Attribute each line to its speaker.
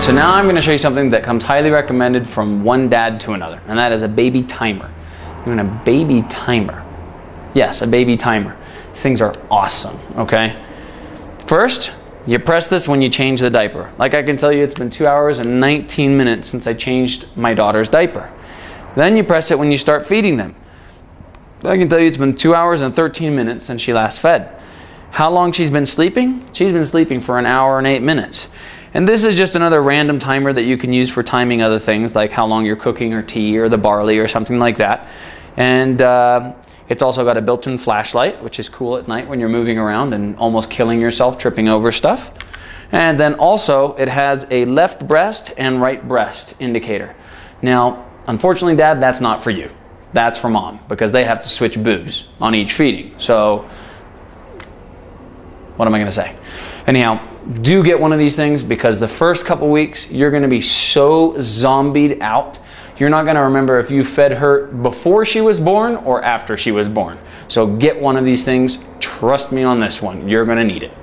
Speaker 1: So now I'm going to show you something that comes highly recommended from one dad to another, and that is a baby timer. You want a baby timer. Yes, a baby timer. These things are awesome, okay? First, you press this when you change the diaper. Like I can tell you, it's been two hours and 19 minutes since I changed my daughter's diaper. Then you press it when you start feeding them. I can tell you it's been two hours and 13 minutes since she last fed. How long she's been sleeping? She's been sleeping for an hour and eight minutes. And this is just another random timer that you can use for timing other things, like how long you're cooking or tea or the barley or something like that. And uh, it's also got a built-in flashlight, which is cool at night when you're moving around and almost killing yourself, tripping over stuff. And then also it has a left breast and right breast indicator. Now, unfortunately, Dad, that's not for you. That's for Mom because they have to switch boobs on each feeding. So, what am I going to say? Anyhow, do get one of these things because the first couple weeks you're going to be so zombied out. You're not going to remember if you fed her before she was born or after she was born. So get one of these things. Trust me on this one. You're going to need it.